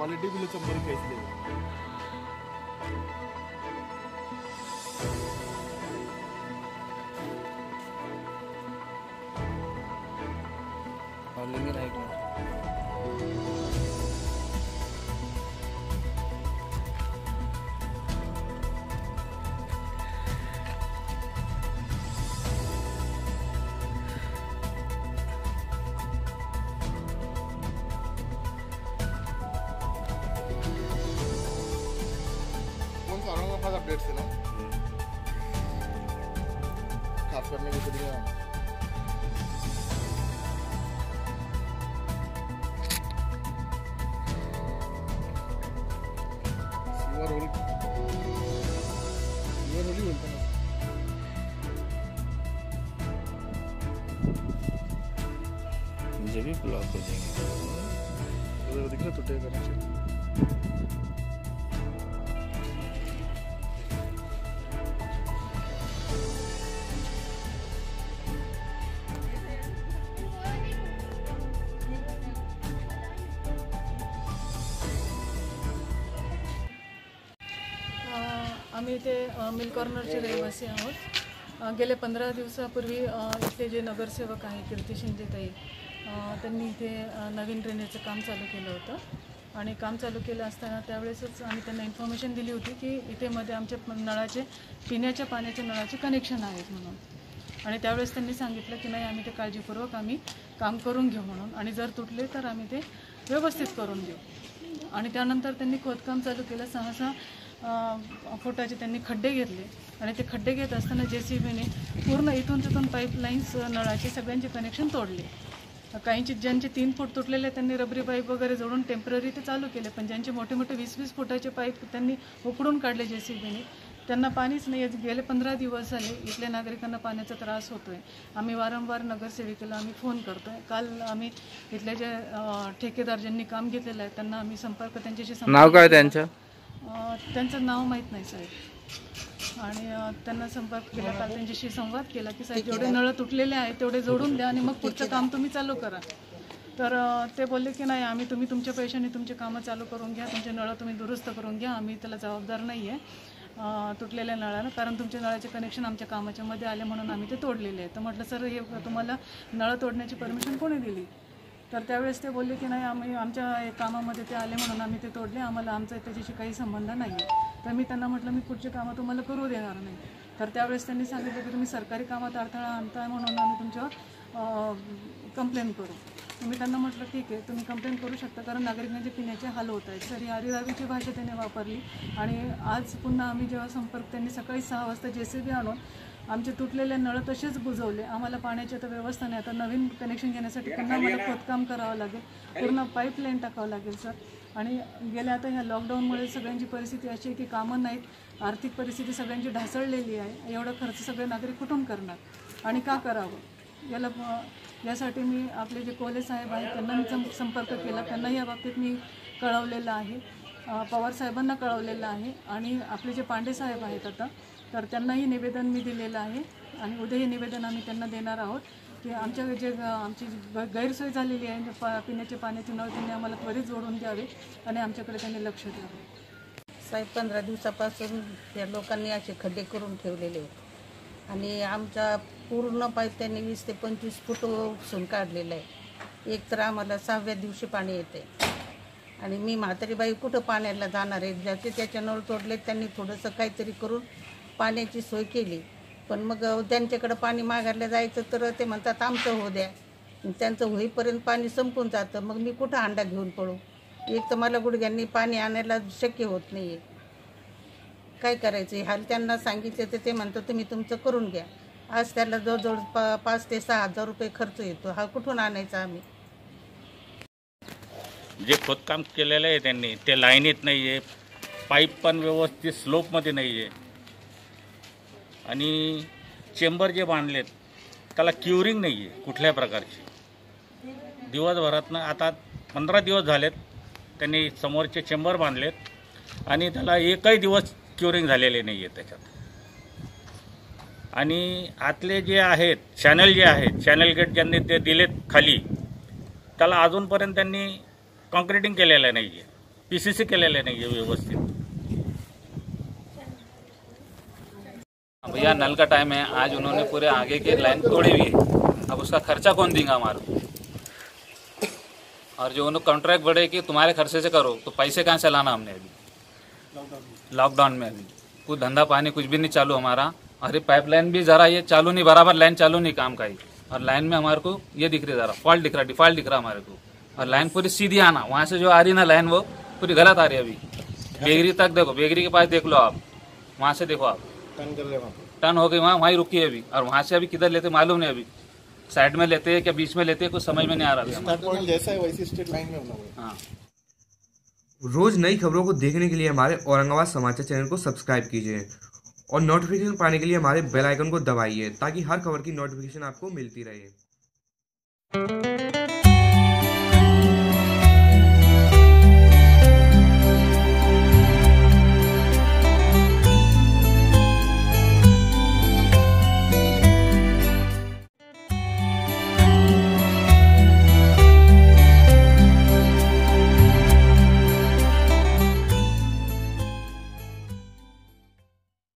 Quality भी chamber का इसलिए लिंगी राईट कौन सा औरंगाबाद अपडेट से ना खास करने की दुनिया। सिल्वर होल सिल्वर होल ही बोलते हैं। मुझे भी ब्लॉक हो जाएंगे उधर दिख रहा टूटे कनेक्शन आम्ही इथे मिल कॉर्नरचे रहिवासी आहोत. गेले गेल्या पंधरा दिवसापूर्वी इथले जे नगरसेवक आहे कीर्ती शिंदेताई त्यांनी इथे नवीन ड्रेनेजचं काम चालू केलं होतं. आणि काम चालू केलं असताना त्यावेळेसच आम्ही त्यांना इन्फॉर्मेशन दिली होती की इथे मध्ये आमच्या नळाचे पिण्याच्या पाण्याच्या नळाचे कनेक्शन आहेत म्हणून. आणि त्यावेळेस त्यांनी सांगितलं की नाही आम्ही ते काळजीपूर्वक आम्ही काम करून घेऊ म्हणून. आणि जर तुटले तर आम्ही ते व्यवस्थित करून देऊ. आणि त्यानंतर त्यांनी खोदकाम चालू केलं. सहा सहा फुटाचे त्यांनी खड्डे घेतले. आणि ते खड्डे घेत असताना जे सी बीने पूर्ण इथून तिथून पाईपलाईन्स नळाचे सगळ्यांचे कनेक्शन तोडले. काहींचे ज्यांचे तीन फूट तुटलेले त्यांनी रबरी पाईप वगैरे जोडून टेंपररी ते चालू केले. पण ज्यांचे मोठे मोठे वीस वीस फुटाचे पाईप त्यांनी उकडून काढले जे सी बीने त्यांना पाणीच नाही. आहे. गेले पंधरा दिवस झाले. इथल्या नागरिकांना पाण्याचा त्रास होतोय. आम्ही वारंवार नगरसेविकेला आम्ही फोन करतोय. काल आम्ही इथले जे ठेकेदार ज्यांनी काम घेतलेलं आहे त्यांना आम्ही संपर्क त्यांच्याशी नाव काय केला. त्यांचं नाव माहीत नाही साहेब. आणि त्यांना संपर्क केला काल त्यांच्याशी संवाद केला की साहेब जेवढे नळ तुटलेले आहेत तेवढे जोडून द्या आणि मग पुढचं काम तुम्ही चालू करा. तर ते बोलले की नाही आम्ही तुम्ही तुमच्या पैशाने तुमचे कामं चालू करून घ्या तुमचे नळं तुम्ही दुरुस्त करून घ्या आम्ही त्याला जबाबदार नाही आहे तुटलेल्या नळानं कारण तुमच्या नळाचे कनेक्शन आमच्या कामाच्या मध्ये आले म्हणून आम्ही ते तोडलेले आहे तर म्हटलं सर हे तुम्हाला नळं तोडण्याची परमिशन कोणी दिली? तर त्यावेळेस ते बोलले की नाही आम्ही आमच्या कामामध्ये ते आले म्हणून आम्ही ते तोडले आम्हाला आमचा त्याच्याशी काही संबंध नाही आहे. तर मी त्यांना म्हटलं मी पुढची कामं तुम्हाला करू देणार नाही. तर त्यावेळेस त्यांनी सांगितलं की तुम्ही सरकारी कामात अडथळा आणताय म्हणून आम्ही तुमच्यावर कंप्लेंट करू. तुम्ही त्यांना म्हटलं ठीक आहे तुम्ही कंप्लेंट करू शकता कारण नागरिकांचे पिण्याचे हाल होत आहेत. तर ही आरीरावीची भाषा त्याने वापरली आणि आज पुन्हा आम्ही जेव्हा संपर्क त्यांनी सकाळी सहा वाजता जे सी बी आणून आमचे तुटलेले नळ तसेच बुजवले. आम्हाला पाण्याची आता व्यवस्था नाही. आता नवीन कनेक्शन घेण्यासाठी पुन्हा मला खोदकाम करावं लागेल. पूर्ण पाईपलाईन टाकावं लागेल सर आणि गेल्या आता ह्या लॉकडाऊनमुळे सगळ्यांची परिस्थिती अशी आहे की कामं नाहीत. आर्थिक परिस्थिती सगळ्यांची ढासळलेली आहे. एवढा खर्च सगळे नागरिक कुठून करणार? आणि का करावं? याला यासाठी मी आपले जे कोले साहेब आहेत त्यांना मी संपर्क केला. त्यांना या बाबतीत मी कळवलेलं आहे. पवार साहेबांना कळवलेलं आहे. आणि आपले जे पांडे साहेब आहेत आता तर त्यांनाही निवेदन मी दिलेलं आहे आणि उद्या हे निवेदन आम्ही त्यांना देणार आहोत की आमच्या जे आमची ग- गैरसोय झालेली आहे पा पिण्याचे पाण्याचे नळ त्यांनी आम्हाला त्वरित जोडून द्यावे आणि आमच्याकडे त्यांनी लक्ष द्यावे. साहेब पंधरा दिवसापासून त्या लोकांनी असे खड्डे करून ठेवलेले होते आणि आमचा पूर्ण पाईप त्यांनी वीस ते पंचवीस फूट उपसून काढलेलं आहे. एक तर आम्हाला सहाव्या दिवशी पाणी येते आणि मी म्हातारी बाई कुठं पाण्याला जाणार आहे? ज्याचे त्याच्या नळ तोडले त्यांनी थोडंसं काहीतरी करून पाण्याची सोय केली. पण मग त्यांच्याकडं पाणी मागायला जायचं तर ते म्हणतात आमचं होऊ द्या. त्यांचं होईपर्यंत पाणी संपून जातं. मग मी कुठं अंडा घेऊन पळू एक तर मला गुडघ्यांनी पाणी आणायला शक्य होत नाही आहे काय करायचं हाल त्यांना सांगितले तर ते म्हणतात तुम्ही तुमचं करून घ्या. आज त्याला जवळजवळ पा पाच ते सहा हजार रुपये खर्च येतो. हा कुठून आणायचा आम्ही? जे खोदकाम केलेलं आहे त्यांनी ते लाईनीत नाही आहे पाईप पण व्यवस्थित स्लोपमध्ये नाही आहे आणि चेंबर जे बांधलेत त्याला क्युरिंग नाही आहे कुठल्या प्रकारची. दिवसभरातनं आता पंधरा दिवस झालेत त्यांनी समोरचे चेंबर बांधलेत आणि त्याला एकही दिवस क्युरिंग झालेले नाही आहे त्याच्यात. आणि आतले जे आहेत चॅनल जे आहेत चॅनल गेट ज्यांनी ते दिलेत खाली त्याला अजूनपर्यंत त्यांनी कॉन्क्रिटिंग केलेलं नाही आहे पी सी सी केलेलं नाही आहे व्यवस्थित. भैया नल का टाइम है, आज उन्होंने पूरे आगे की लाइन तोड़ी हुई है। अब उसका खर्चा कौन देगा हमारा? और जो उन्होंने कॉन्ट्रैक्ट बढ़े कि तुम्हारे खर्चे से करो तो पैसे कहाँ से लाना हमने अभी? लॉकडाउन में अभी। कुछ धंधा पानी कुछ भी नहीं चालू हमारा। अरे पाइपलाइन भी जरा ये चालू नहीं, बराबर लाइन चालू नहीं काम का ही और लाइन में हमारे को ये दिख रही जरा फॉल्ट दिख रहा डिफ़ॉल्ट दिख रहा हमारे को। और लाइन पूरी सीधी आना, वहाँ से जो आ रही ना लाइन वो पूरी गलत आ रही है अभी। बेगरी तक देखो, बेगरी के पास देख लो आप। वहाँ से देखो आप। टर्न हैं हो गई वहाँ वहीं रुकी है अभी। और वहाँ से अभी किधर लेते मालूम नहीं अभी। साइड में लेते हैं क्या बीच में लेते हैं कुछ समझ में नहीं आ रहा जैसा है वैसी स्ट्रेट लाइन में हाँ। रोज नई खबरों को देखने के लिए हमारे औरंगाबाद समाचार चैनल को सब्सक्राइब कीजिए और नोटिफिकेशन पाने के लिए हमारे बेल आइकन को दबाइए ताकि हर खबर की नोटिफिकेशन आपको मिलती रहे।